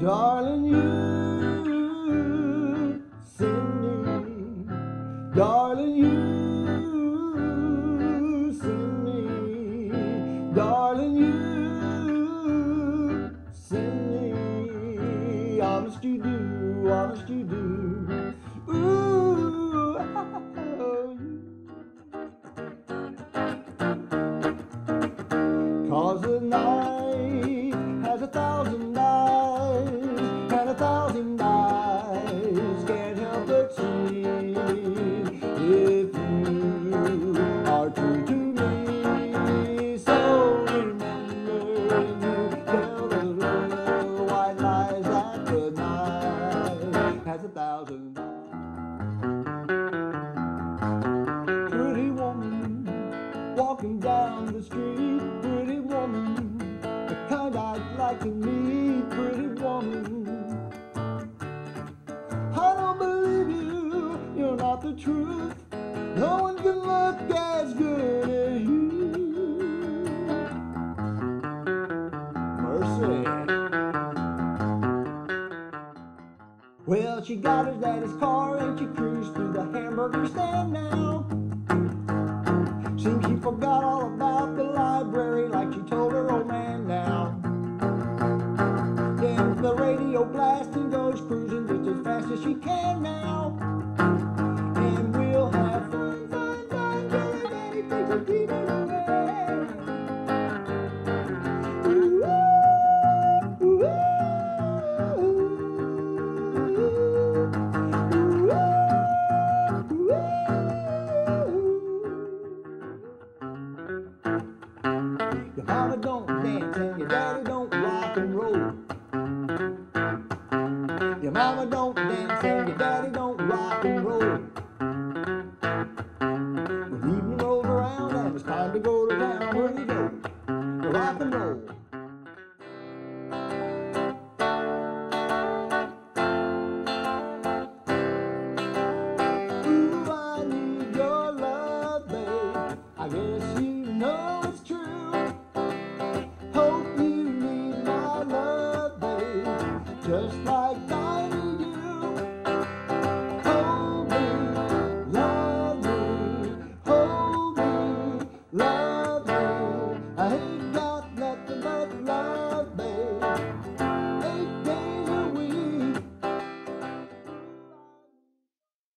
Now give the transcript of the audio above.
Darling, you send me. Darling, you send me. Darling, you send me. Honest you do, honest you do. Ooh, Cause the night Pretty woman walking down the street, pretty woman, the kind I'd like to meet, pretty woman. I don't believe you, you're not the truth. No one can look as good as Well, she got her daddy's car and she cruised through the hamburger stand now. Seems she forgot all about the library like she told her old man now. Then the radio blasting goes cruising just as fast as she can now. don't dance and your daddy don't rock and roll. Your mama don't dance and your daddy don't rock and roll. When evening rolls around and it's time to go to town, where you go? Rock and roll. just like